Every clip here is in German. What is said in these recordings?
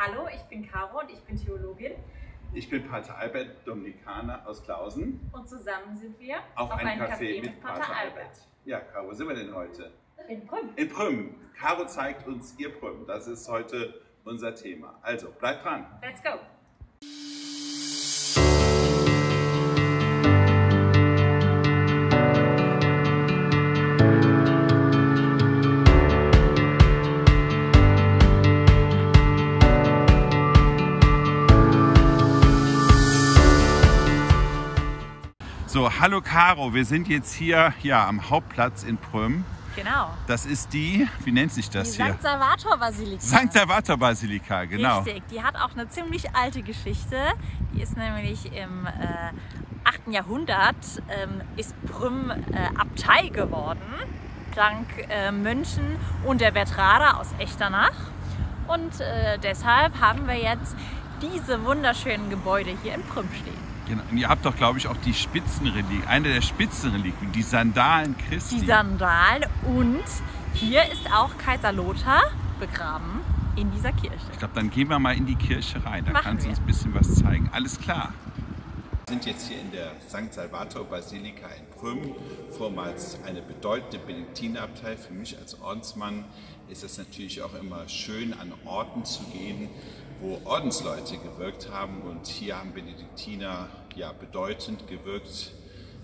Hallo, ich bin Caro und ich bin Theologin. Ich bin Pater Albert, Dominikaner aus Klausen. Und zusammen sind wir auf, auf ein Café, Café, mit Pater, Pater Albert. Albert. Ja, Caro, wo sind wir denn heute? In Prüm. In Prüm. Caro zeigt uns ihr Prüm. Das ist heute unser Thema. Also, bleibt dran. Let's go. So, hallo Caro, wir sind jetzt hier ja, am Hauptplatz in Prüm. Genau. Das ist die, wie nennt sich das die hier? St. Salvator Basilika. St. Salvator Basilika, genau. Richtig, die hat auch eine ziemlich alte Geschichte. Die ist nämlich im äh, 8. Jahrhundert, ähm, ist Prüm äh, Abtei geworden, dank äh, Mönchen und der Bertrader aus Echternach. Und äh, deshalb haben wir jetzt diese wunderschönen Gebäude hier in Prüm stehen. Genau. Und ihr habt doch, glaube ich, auch die Spitzenreliquien, eine der Spitzenreliquien, die Sandalen Christi. Die Sandalen und hier ist auch Kaiser Lothar begraben in dieser Kirche. Ich glaube, dann gehen wir mal in die Kirche rein. Da Machen kannst du uns ein bisschen was zeigen. Alles klar. Wir sind jetzt hier in der St. Salvator Basilika in Prüm, vormals eine bedeutende Benediktinerabtei. Für mich als Ordensmann ist es natürlich auch immer schön, an Orten zu gehen, wo Ordensleute gewirkt haben. Und hier haben Benediktiner ja bedeutend gewirkt.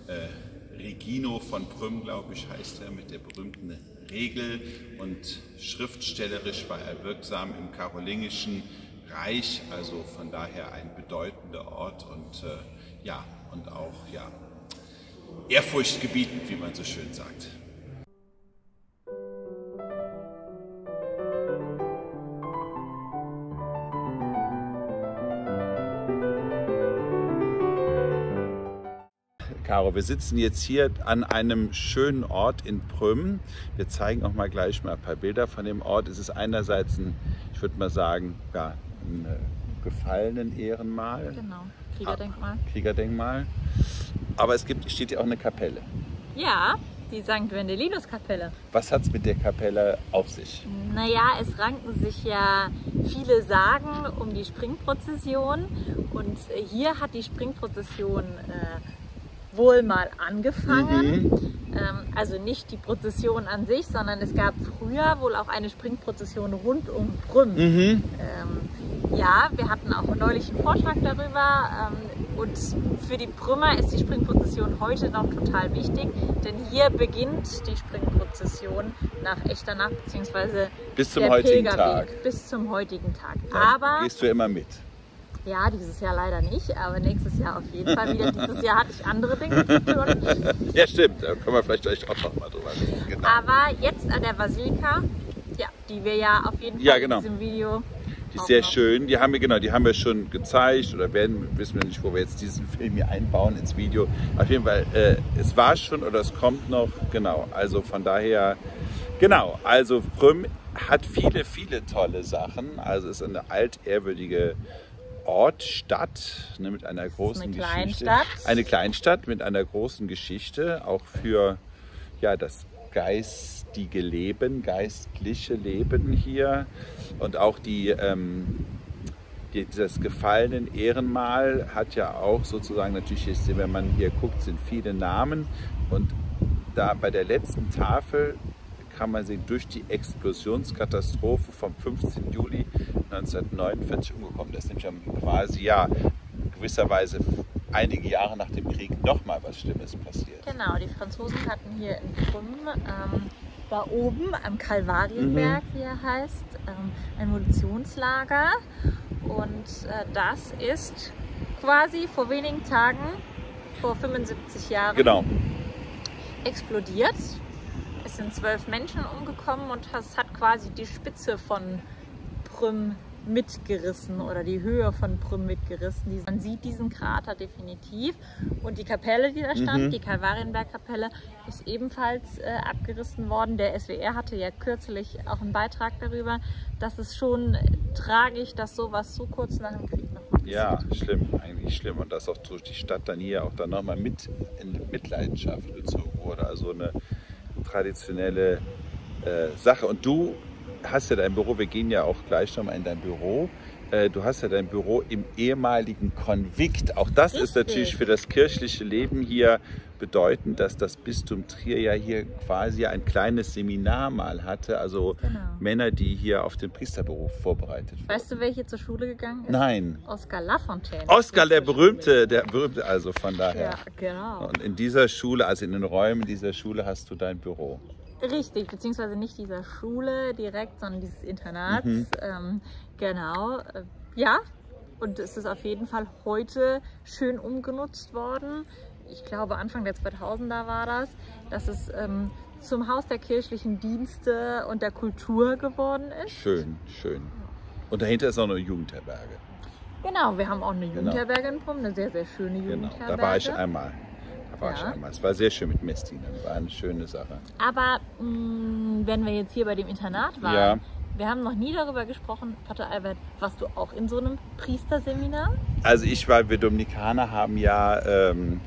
Äh, Regino von Prüm, glaube ich, heißt er, mit der berühmten Regel. Und schriftstellerisch war er wirksam im karolingischen Reich, also von daher ein bedeutender Ort und äh, ja, und auch ja, ehrfurchtgebietend, wie man so schön sagt. Caro, wir sitzen jetzt hier an einem schönen Ort in Prüm. Wir zeigen auch mal gleich mal ein paar Bilder von dem Ort. Es ist einerseits ein, ich würde mal sagen, ja, ein äh, gefallenen Ehrenmal. Genau, Kriegerdenkmal. Ah, Kriegerdenkmal. Aber es gibt, steht hier auch eine Kapelle. Ja, die St. Wendelinus-Kapelle. Was hat es mit der Kapelle auf sich? Naja, es ranken sich ja viele Sagen um die Springprozession. Und hier hat die Springprozession äh, wohl mal angefangen. Mhm. Ähm, also nicht die Prozession an sich, sondern es gab früher wohl auch eine Springprozession rund um Brüm. Mhm. Ähm, ja, wir hatten auch neulich einen Vortrag darüber. Ähm, und für die Brümmer ist die Springprozession heute noch total wichtig, denn hier beginnt die Springprozession nach Echternach bzw. bis zum heutigen Tag. Bis zum heutigen Tag. Da Aber gehst du immer mit. Ja, dieses Jahr leider nicht, aber nächstes Jahr auf jeden Fall wieder. Dieses Jahr hatte ich andere Dinge zu tun. ja, stimmt. Da können wir vielleicht gleich auch noch mal drüber reden. Genau. Aber jetzt an der Basilika, ja, die wir ja auf jeden Fall ja, genau. in diesem Video die ist sehr noch. schön. Die haben wir genau, die haben wir schon gezeigt oder werden, wissen wir nicht, wo wir jetzt diesen Film hier einbauen ins Video. Auf jeden Fall, äh, es war schon oder es kommt noch. Genau. Also von daher, genau. Also Prüm hat viele, viele tolle Sachen. Also es ist eine altehrwürdige Ort, Stadt ne, mit einer großen eine Geschichte. Kleinstadt. Eine Kleinstadt mit einer großen Geschichte, auch für ja, das geistige Leben, geistliche Leben hier und auch die, ähm, die, das gefallenen Ehrenmal hat ja auch sozusagen natürlich, wenn man hier guckt, sind viele Namen und da bei der letzten Tafel kann man sehen, durch die Explosionskatastrophe vom 15. Juli 1949 umgekommen. Das ist nämlich quasi ja gewisserweise einige Jahre nach dem Krieg nochmal was Schlimmes passiert. Genau, die Franzosen hatten hier in Prüm ähm, da oben am Kalvarienberg, mhm. wie er heißt, ähm, ein Munitionslager. Und äh, das ist quasi vor wenigen Tagen, vor 75 Jahren, genau. explodiert es sind zwölf Menschen umgekommen und es hat quasi die Spitze von Prüm mitgerissen oder die Höhe von Prüm mitgerissen. Man sieht diesen Krater definitiv. Und die Kapelle, die da stand, mhm. die Kalvarienbergkapelle, ist ebenfalls äh, abgerissen worden. Der SWR hatte ja kürzlich auch einen Beitrag darüber. Das ist schon tragisch, dass sowas so kurz nach dem Krieg noch passiert. Ja, schlimm, eigentlich schlimm. Und dass auch durch die Stadt dann hier auch dann nochmal mit in Mitleidenschaft gezogen wurde. Also eine traditionelle äh, Sache. Und du hast ja dein Büro, wir gehen ja auch gleich nochmal in dein Büro. Äh, du hast ja dein Büro im ehemaligen Konvikt. Auch das Richtig. ist natürlich für das kirchliche Leben hier bedeutend, dass das Bistum Trier ja hier quasi ein kleines Seminar mal hatte. Also genau. Männer, die hier auf den Priesterberuf vorbereitet wurden. Weißt du, wer hier zur Schule gegangen ist? Nein. Oskar Lafontaine. Oskar, der berühmte, der berühmte, also von daher. Ja, genau. Und in dieser Schule, also in den Räumen dieser Schule hast du dein Büro. Richtig, beziehungsweise nicht dieser Schule direkt, sondern dieses Internats. Mhm. Ähm, genau, äh, ja. Und es ist auf jeden Fall heute schön umgenutzt worden. Ich glaube, Anfang der 2000er war das, dass es ähm, zum Haus der kirchlichen Dienste und der Kultur geworden ist. Schön, schön. Und dahinter ist auch eine Jugendherberge. Genau, wir haben auch eine genau. Jugendherberge in Prum, eine sehr, sehr schöne Jugendherberge. Genau, da war ich einmal. War ja. ich einmal. Es war sehr schön mit Messdiener, war eine schöne Sache. Aber mh, mm, wenn wir jetzt hier bei dem Internat waren, ja. wir haben noch nie darüber gesprochen, Pater Albert, warst du auch in so einem Priesterseminar? Also ich war, wir Dominikaner haben ja... Ähm,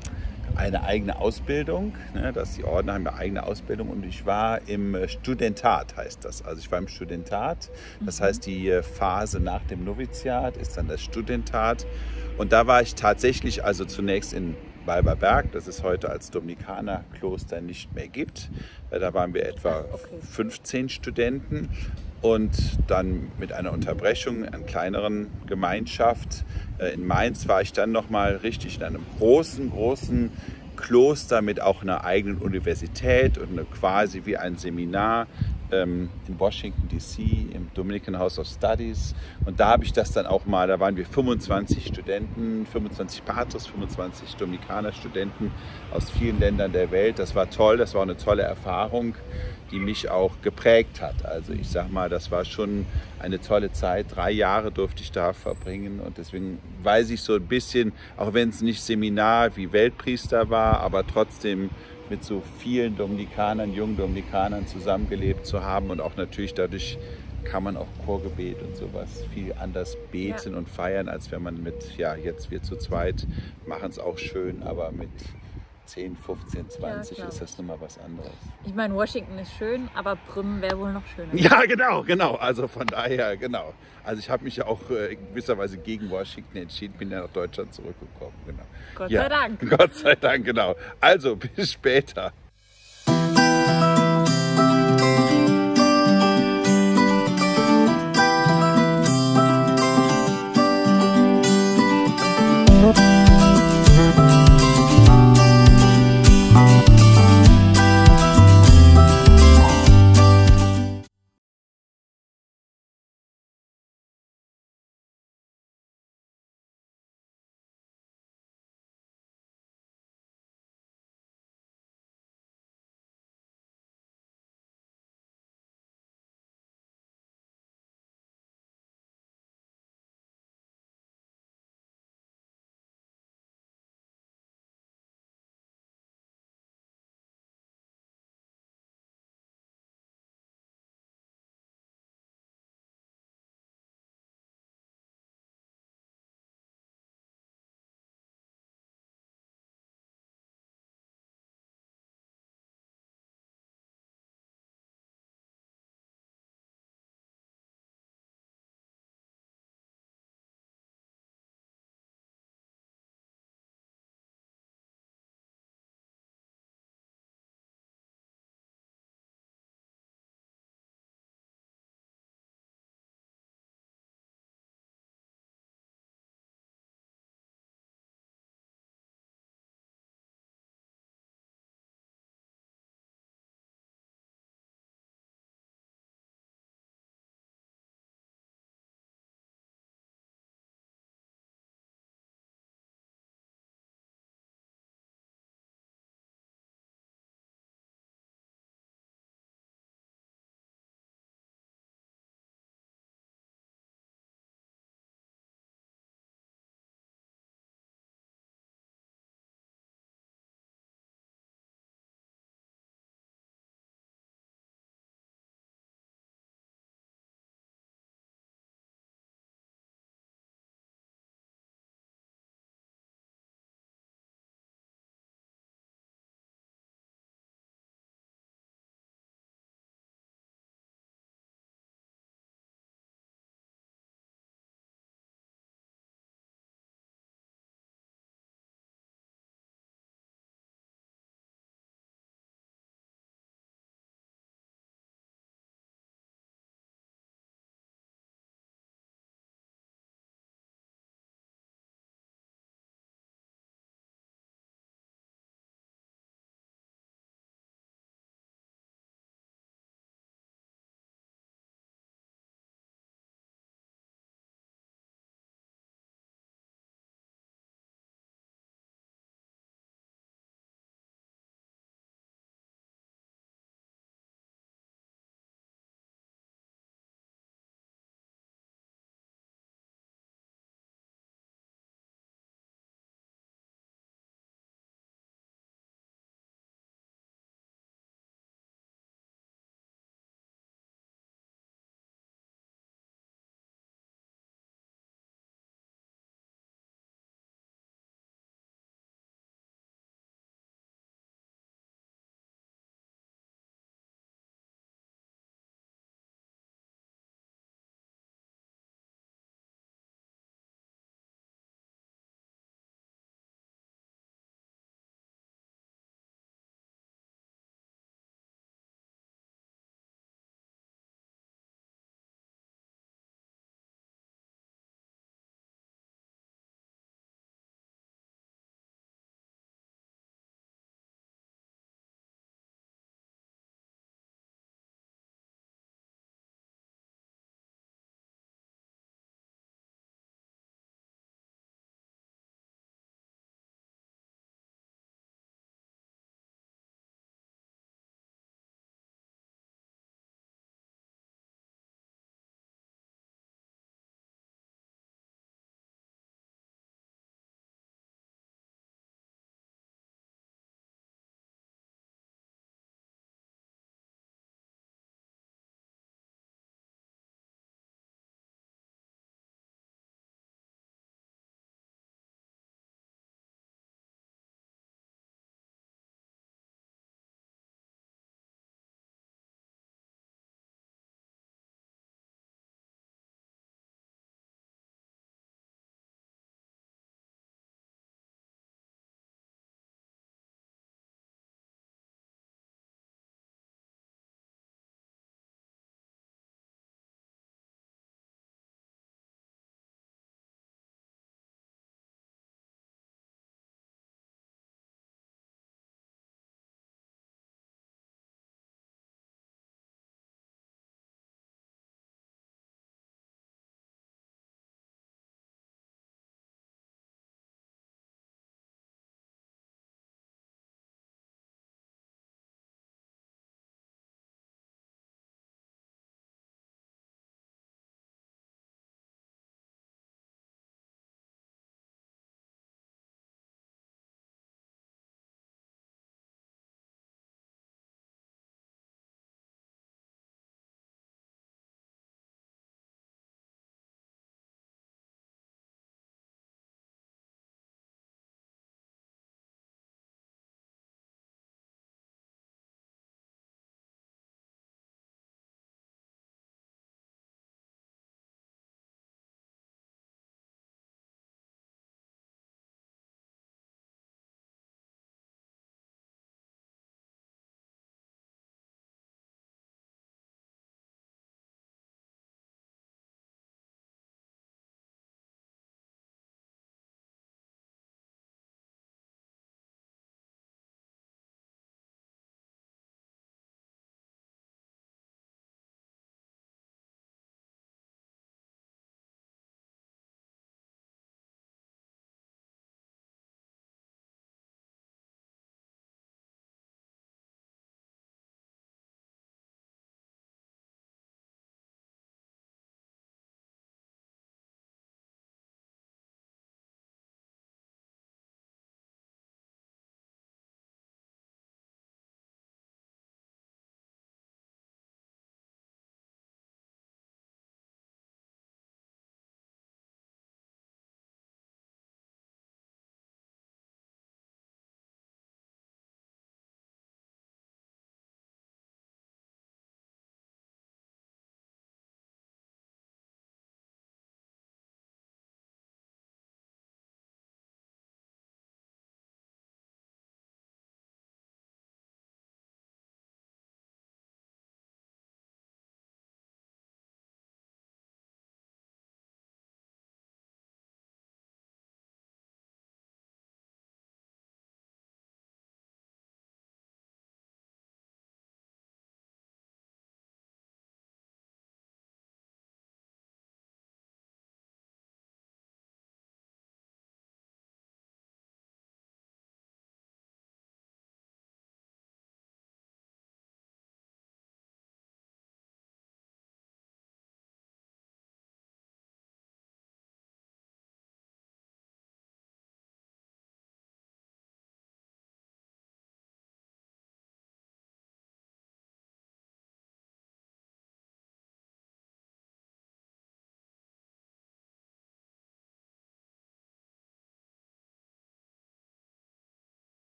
eine eigene Ausbildung. Ne, dass die Orden haben eine eigene Ausbildung und ich war im Studentat, heißt das. Also ich war im Studentat. Das mhm. heißt, die äh, Phase nach dem Noviziat ist dann das Studentat. Und da war ich tatsächlich also zunächst in Walberberg, das es heute als Dominikanerkloster nicht mehr gibt. Äh, da waren wir etwa 15 Studenten und dann mit einer Unterbrechung, einer kleineren Gemeinschaft. Äh, in Mainz war ich dann nochmal richtig in einem großen, großen Kloster mit auch einer eigenen Universität und eine, quasi wie ein Seminar ähm, in Washington DC im Dominican House of Studies. Und da habe ich das dann auch mal, da waren wir 25 Studenten, 25 Patres, 25 Dominikaner-Studenten aus vielen Ländern der Welt. Das war toll, das war eine tolle Erfahrung, die mich auch geprägt hat. Also ich sage mal, das war schon eine tolle Zeit. Drei Jahre durfte ich da verbringen und deswegen weiß ich so ein bisschen, auch wenn es nicht Seminar wie Weltpriester war, aber trotzdem mit so vielen Dominikanern, jungen Dominikanern zusammengelebt zu haben und auch natürlich dadurch kann man auch Chorgebet und sowas viel anders beten ja. und feiern, als wenn man mit, ja, jetzt wir zu zweit machen es auch schön, aber mit 10, 15, 20 ja, ist das nochmal was anderes. Ich meine, Washington ist schön, aber Brümmen wäre wohl noch schöner. Ja, genau, genau. Also von daher, genau. Also ich habe mich ja auch äh, gewisserweise gegen Washington entschieden, bin ja nach Deutschland zurückgekommen. Genau. Gott ja. sei Dank. Gott sei Dank, genau. Also bis später.